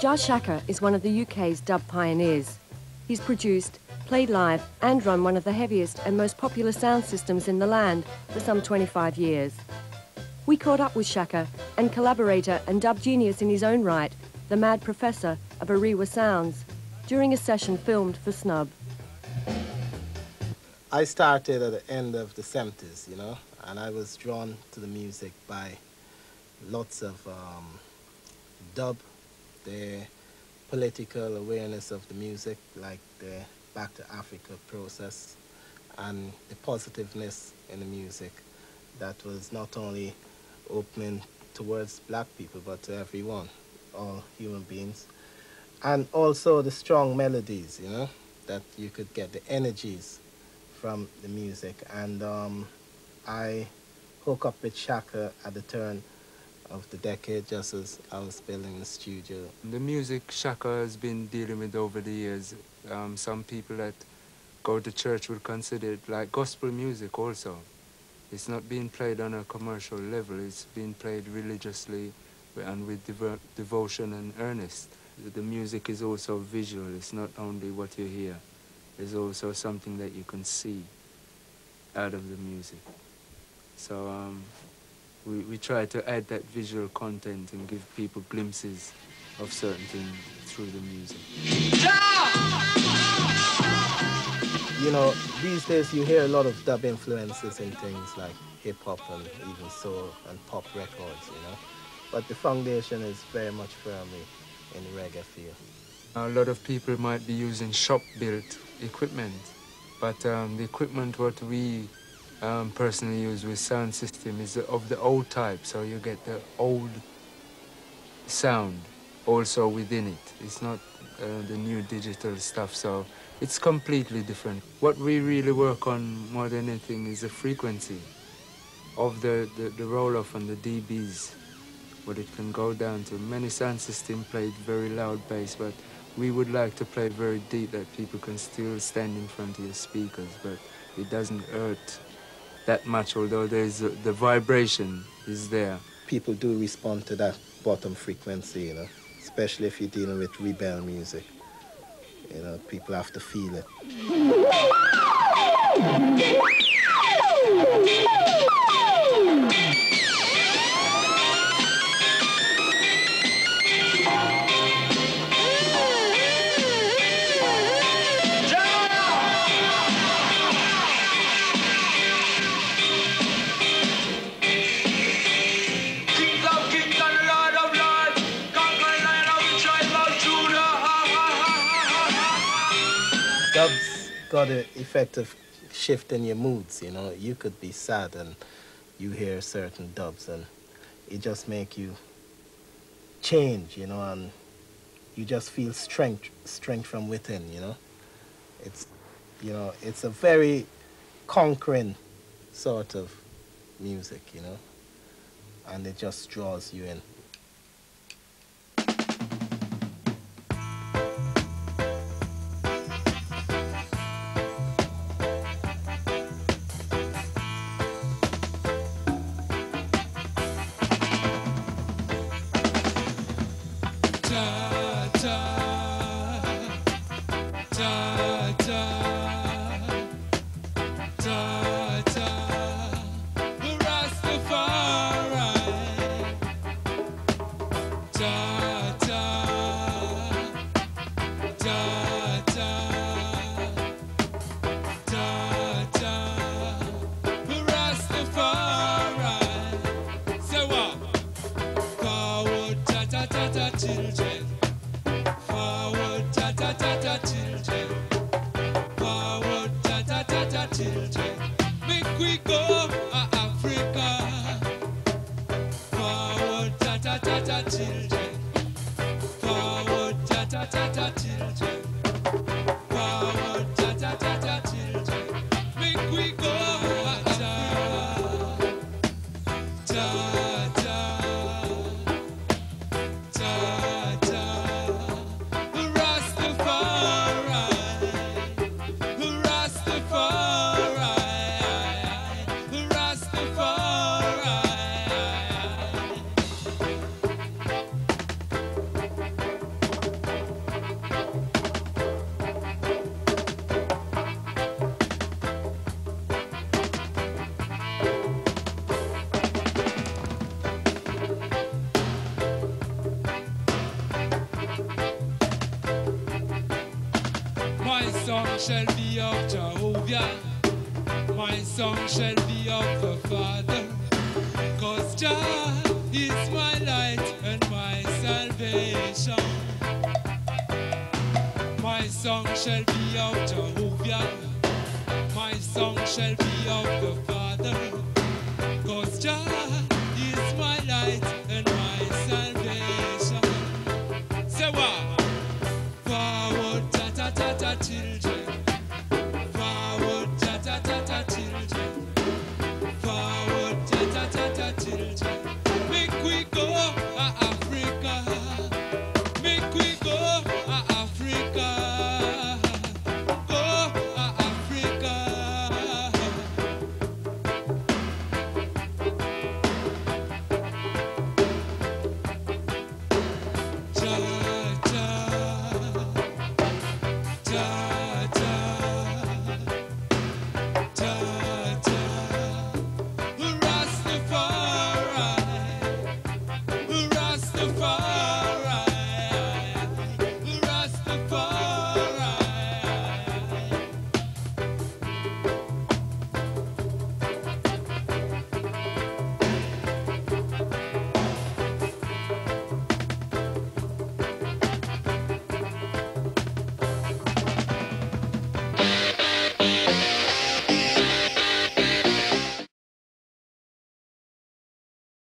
Jah Shaka is one of the UK's dub pioneers. He's produced, played live and run one of the heaviest and most popular sound systems in the land for some 25 years. We caught up with Shaka and collaborator and dub genius in his own right, the mad professor of Ariwa Sounds, during a session filmed for Snub. I started at the end of the 70s, you know, and I was drawn to the music by lots of um, dub, the political awareness of the music, like the Back to Africa process, and the positiveness in the music that was not only opening towards black people, but to everyone, all human beings. And also the strong melodies, you know, that you could get, the energies from the music. And um, I hook up with Shaka at the turn of the decade, just as I was building the studio. The music Shaka has been dealing with over the years, um, some people that go to church would consider it like gospel music also. It's not being played on a commercial level, it's being played religiously and with devo devotion and earnest. The music is also visual, it's not only what you hear. There's also something that you can see out of the music. So um, we, we try to add that visual content and give people glimpses of certain things through the music. You know, these days you hear a lot of dub influences in things like hip hop and even soul and pop records, you know. But the foundation is very much firmly in reggae field. A lot of people might be using shop-built equipment, but um, the equipment what we um, personally use with sound system is of the old type, so you get the old sound also within it. It's not uh, the new digital stuff, so it's completely different. What we really work on more than anything is the frequency of the, the, the roll-off and the dBs, what it can go down to. Many sound systems played very loud bass, but we would like to play very deep that people can still stand in front of your speakers, but it doesn't hurt that much, although there's a, the vibration is there. People do respond to that bottom frequency, you know, especially if you're dealing with rebel music. You know, people have to feel it. Dubs got an effect of shifting your moods, you know. You could be sad and you hear certain dubs and it just make you change, you know, and you just feel strength, strength from within, you know. It's, you know, it's a very conquering sort of music, you know, and it just draws you in. shall be of Jehovah, my song shall be of the Father, cause Jah is my light and my salvation. My song shall be of Jehovah, my song shall be of the Father, cause Jah